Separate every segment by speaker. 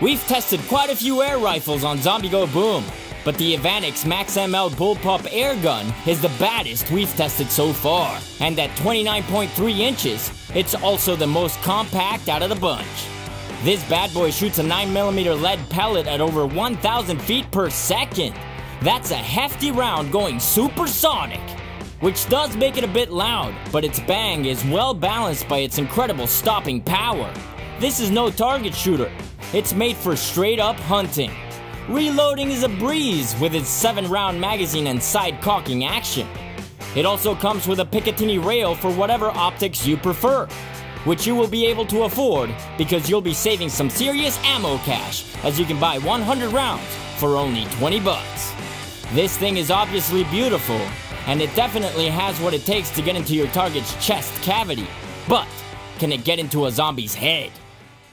Speaker 1: We've tested quite a few air rifles on Zombie Go Boom, but the Evanix Max ML Bullpup air gun is the baddest we've tested so far. And at 29.3 inches, it's also the most compact out of the bunch. This bad boy shoots a 9mm lead pellet at over 1,000 feet per second. That's a hefty round going supersonic, which does make it a bit loud, but its bang is well balanced by its incredible stopping power. This is no target shooter, it's made for straight up hunting. Reloading is a breeze with its 7 round magazine and side cocking action. It also comes with a Picatinny rail for whatever optics you prefer, which you will be able to afford because you'll be saving some serious ammo cash as you can buy 100 rounds for only 20 bucks. This thing is obviously beautiful, and it definitely has what it takes to get into your target's chest cavity. But, can it get into a zombie's head?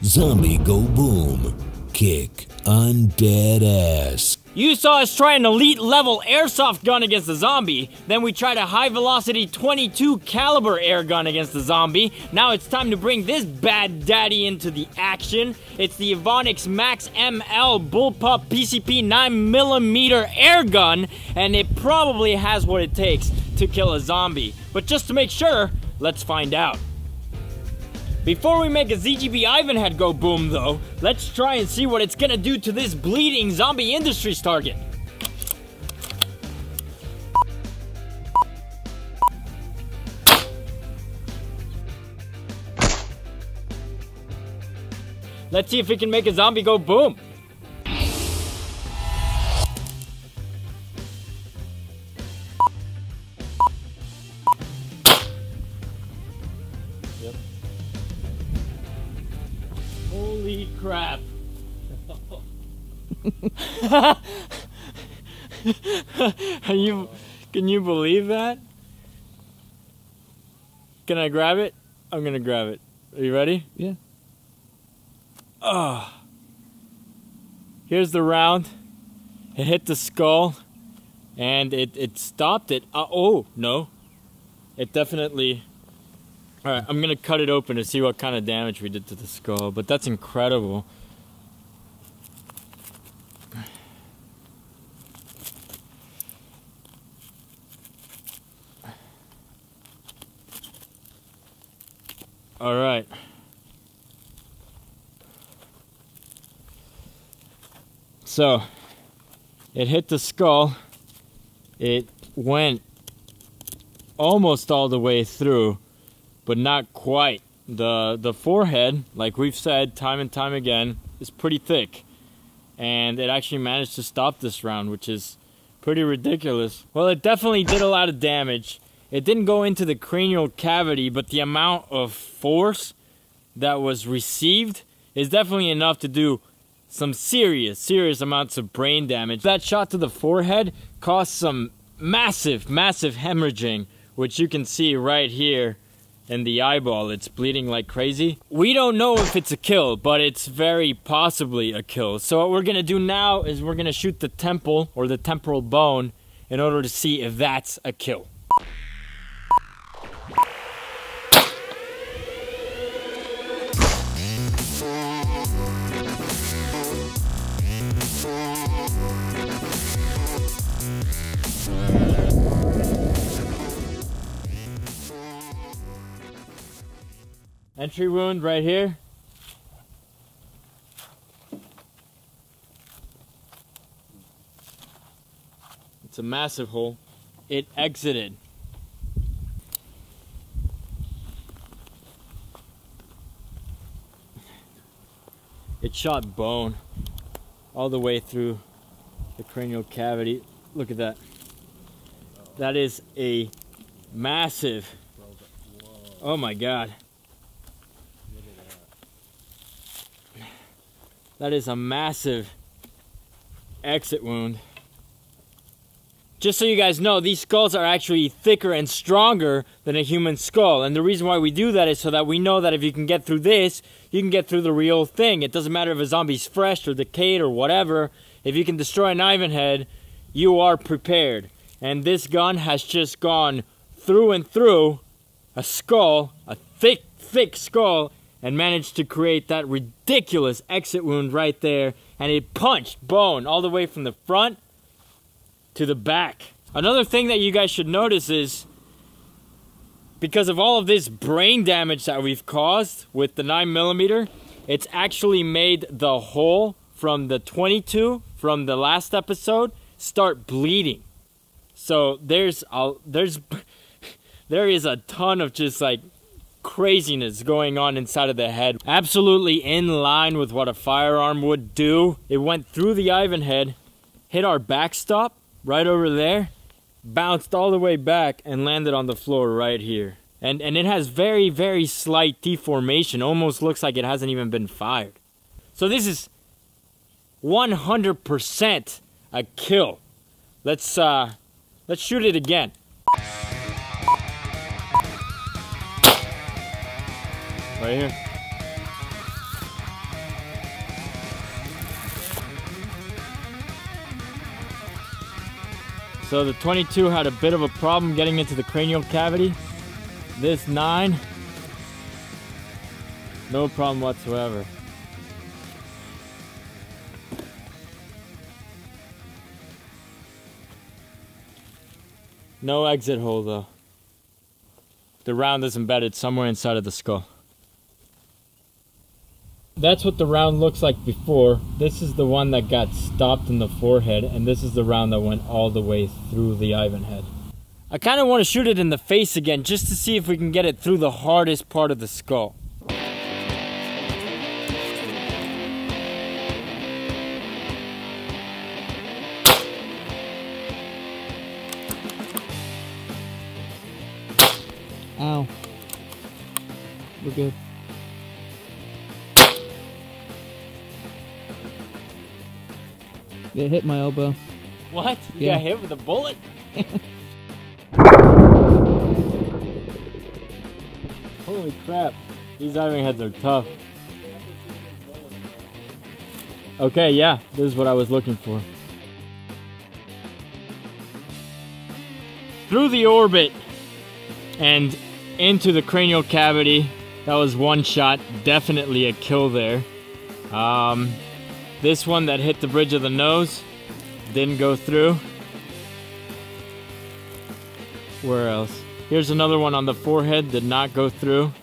Speaker 2: Zombie go boom. Kick undead ass.
Speaker 1: You saw us try an elite level airsoft gun against a zombie, then we tried a high velocity 22 caliber air gun against the zombie. Now it's time to bring this bad daddy into the action. It's the Evanix Max ML Bullpup PCP 9mm air gun, and it probably has what it takes to kill a zombie. But just to make sure, let's find out. Before we make a ZGB Ivanhead go boom though, let's try and see what it's gonna do to this bleeding zombie industries target. Let's see if we can make a zombie go boom. Are you can you believe that? Can I grab it? I'm gonna grab it. Are you ready?
Speaker 2: Yeah.
Speaker 1: Oh. Here's the round. It hit the skull and it, it stopped it. Uh, oh, no. It definitely. Alright, I'm gonna cut it open to see what kind of damage we did to the skull, but that's incredible. Alright. So, it hit the skull. It went almost all the way through, but not quite. The the forehead, like we've said time and time again, is pretty thick. And it actually managed to stop this round, which is pretty ridiculous. Well, it definitely did a lot of damage. It didn't go into the cranial cavity, but the amount of force that was received is definitely enough to do some serious, serious amounts of brain damage. That shot to the forehead caused some massive, massive hemorrhaging, which you can see right here in the eyeball. It's bleeding like crazy. We don't know if it's a kill, but it's very possibly a kill. So what we're gonna do now is we're gonna shoot the temple or the temporal bone in order to see if that's a kill. Entry wound right here. It's a massive hole. It exited. It shot bone all the way through the cranial cavity. Look at that. That is a massive. Oh my god. That is a massive exit wound. Just so you guys know, these skulls are actually thicker and stronger than a human skull. And the reason why we do that is so that we know that if you can get through this, you can get through the real thing. It doesn't matter if a zombie's fresh or decayed or whatever. If you can destroy an Ivanhead, you are prepared. And this gun has just gone through and through a skull, a thick, thick skull, and managed to create that ridiculous exit wound right there. And it punched bone all the way from the front to the back. Another thing that you guys should notice is because of all of this brain damage that we've caused with the 9 millimeter, it's actually made the hole from the 22 from the last episode start bleeding. So there's a, there's there is a ton of just like craziness going on inside of the head. Absolutely in line with what a firearm would do. It went through the Ivan head, hit our backstop right over there, bounced all the way back and landed on the floor right here. And and it has very very slight deformation. Almost looks like it hasn't even been fired. So this is 100% a kill. Let's uh let's shoot it again. Right here. So the 22 had a bit of a problem getting into the cranial cavity. This 9, no problem whatsoever. No exit hole though. The round is embedded somewhere inside of the skull. That's what the round looks like before. This is the one that got stopped in the forehead, and this is the round that went all the way through the Ivan head. I kind of want to shoot it in the face again just to see if we can get it through the hardest part of the skull.
Speaker 3: Ow. We're good. It hit my elbow.
Speaker 1: What? You
Speaker 3: Yeah.
Speaker 1: got hit with a bullet? Holy crap. These Ivan heads are tough. Okay, yeah, this is what I was looking for. Through the orbit and into the cranial cavity. That was one shot, definitely a kill there. Um, this one that hit the bridge of the nose didn't go through. Where else? Here's another one on the forehead, did not go through.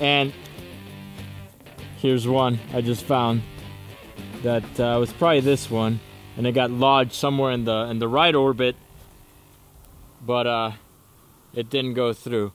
Speaker 1: And here's one I just found that uh, was probably this one, and it got lodged somewhere in the in the right orbit, but uh, it didn't go through.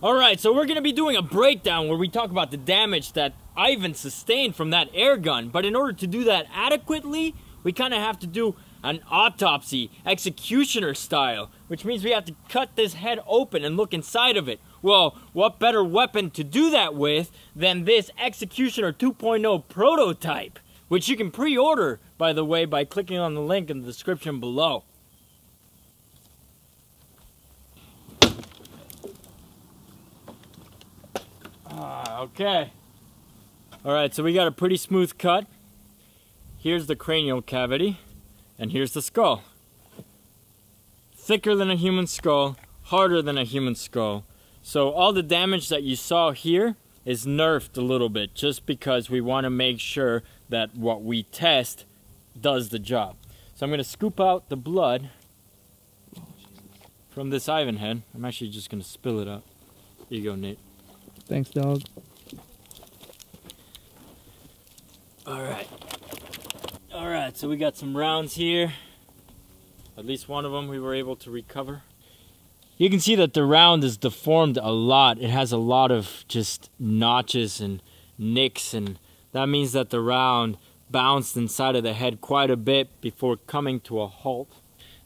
Speaker 1: All right, so we're gonna be doing a breakdown where we talk about the damage that Ivan sustained from that air gun. But in order to do that adequately, we kind of have to do an autopsy, executioner style, which means we have to cut this head open and look inside of it. Well, what better weapon to do that with than this Executioner 2.0 prototype, which you can pre-order, by the way, by clicking on the link in the description below. Ah, okay. All right, so we got a pretty smooth cut. Here's the cranial cavity, and here's the skull. Thicker than a human skull, harder than a human skull. So all the damage that you saw here is nerfed a little bit just because we want to make sure that what we test does the job. So I'm going to scoop out the blood from this Ivan head. I'm actually just going to spill it out. Here you go, Nate.
Speaker 3: Thanks, dog.
Speaker 1: All right. All right, so we got some rounds here. At least one of them we were able to recover. You can see that the round is deformed a lot. It has a lot of just notches and nicks, and that means that the round bounced inside of the head quite a bit before coming to a halt.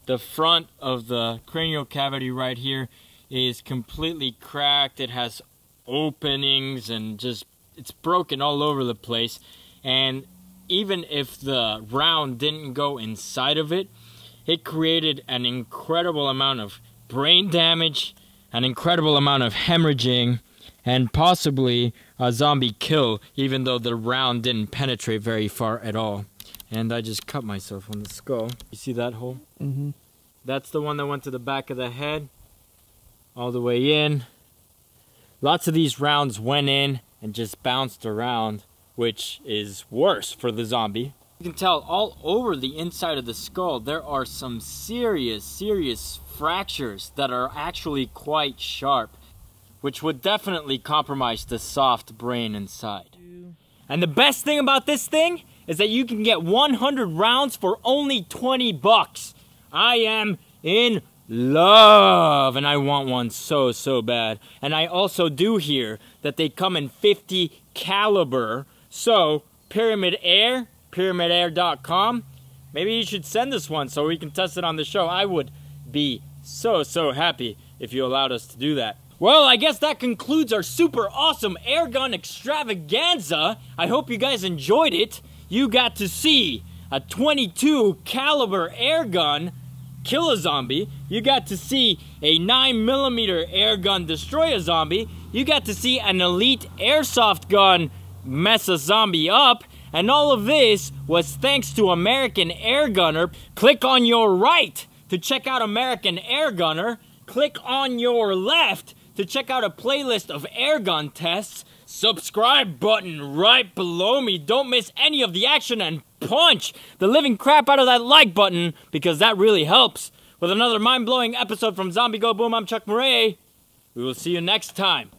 Speaker 1: The front of the cranial cavity right here is completely cracked. It has openings and just it's broken all over the place. And even if the round didn't go inside of it, it created an incredible amount of brain damage, an incredible amount of hemorrhaging, and possibly a zombie kill, even though the round didn't penetrate very far at all. And I just cut myself on the skull. You see that hole?
Speaker 3: Mm-hmm.
Speaker 1: That's the one that went to the back of the head, all the way in. Lots of these rounds went in and just bounced around, which is worse for the zombie. You can tell all over the inside of the skull there are some serious, serious fractures that are actually quite sharp, which would definitely compromise the soft brain inside. And the best thing about this thing is that you can get 100 rounds for only 20 bucks. I am in love and I want one so so bad. And I also do hear that they come in 50 caliber. So, Pyramid Air, pyramidair.com. Maybe you should send us one so we can test it on the show. I would be so so happy if you allowed us to do that. Well, I guess that concludes our super awesome airgun extravaganza. I hope you guys enjoyed it. You got to see a 22 caliber airgun kill a zombie. You got to see a 9mm airgun destroy a zombie. You got to see an elite airsoft gun mess a zombie up. And all of this was thanks to American Airgunner. Click on your right to check out American Airgunner. Click on your left to check out a playlist of airgun tests. Subscribe button right below me. Don't miss any of the action and punch the living crap out of that like button because that really helps. With another mind blowing episode from Zombie Go Boom, I'm Chuck Mere. We will see you next time.